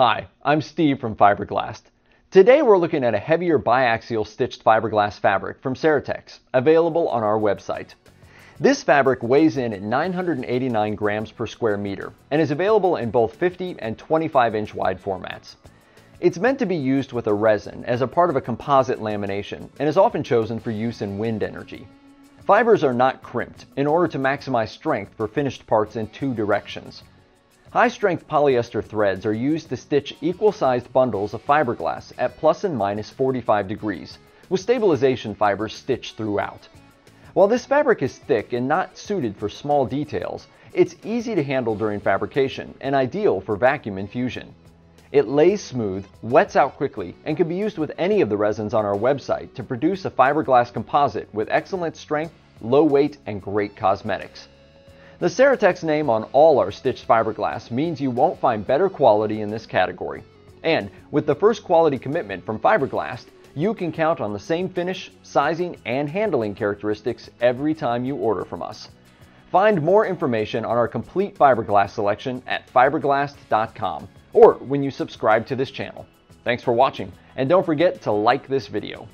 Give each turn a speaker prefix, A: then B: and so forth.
A: Hi, I'm Steve from Fiberglast. Today we're looking at a heavier biaxial stitched fiberglass fabric from Saertex, available on our website. This fabric weighs in at 989 grams per square meter and is available in both 50 and 25 inch wide formats. It's meant to be used with a resin as a part of a composite lamination and is often chosen for use in wind energy. Fibers are not crimped in order to maximize strength for finished parts in two directions. High-strength polyester threads are used to stitch equal-sized bundles of fiberglass at plus and minus 45 degrees, with stabilization fibers stitched throughout. While this fabric is thick and not suited for small details, it's easy to handle during fabrication and ideal for vacuum infusion. It lays smooth, wets out quickly, and can be used with any of the resins on our website to produce a fiberglass composite with excellent strength, low weight, and great cosmetics. The Saertex name on all our stitched fiberglass means you won't find better quality in this category. And with the first quality commitment from Fiberglast, you can count on the same finish, sizing, and handling characteristics every time you order from us. Find more information on our complete fiberglass selection at fibreglast.com or when you subscribe to this channel. Thanks for watching, and don't forget to like this video.